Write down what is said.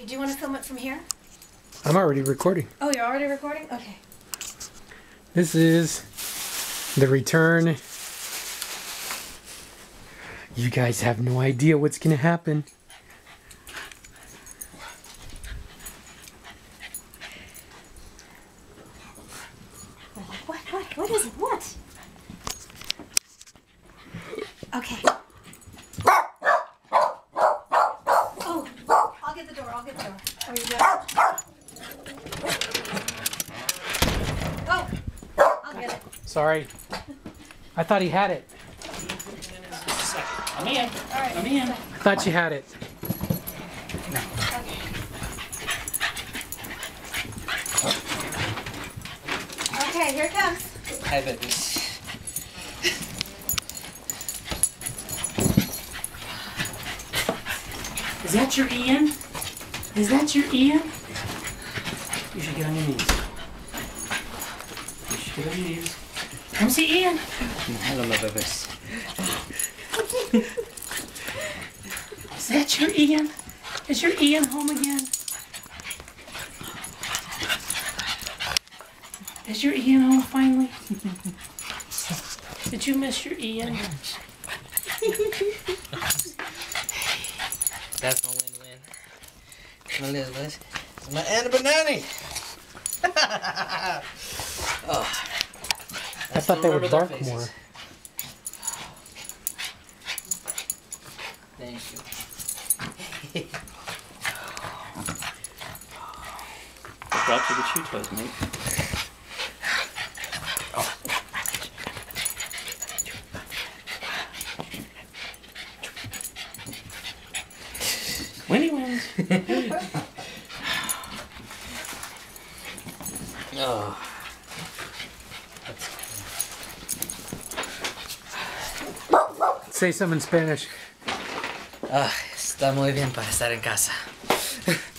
Okay, do you want to film it from here? I'm already recording. Oh, you're already recording? Okay. This is the return. You guys have no idea what's gonna happen. What? What? What is it? What? Okay. Oh, I'll get the. I'll get the door. Are you good? Oh, I'll get it. Sorry. I thought he had it. I'm in. All right. I'm in. I thought you had it. Okay, here it comes. Hi, babies. Is that your Ian? Is that your Ian? You should get on your knees. You should get on your knees. Come see Ian. Hello, my babies. Is that your Ian? Is your Ian home again? Is your Ian home finally? Did you miss your Ian? My Elizabeth. It's my Anna Banani. oh. I thought they would bark more. Thank you. Brought you the chew toys, mate. Oh. Say some in Spanish. Ah, está muy bien para estar en casa.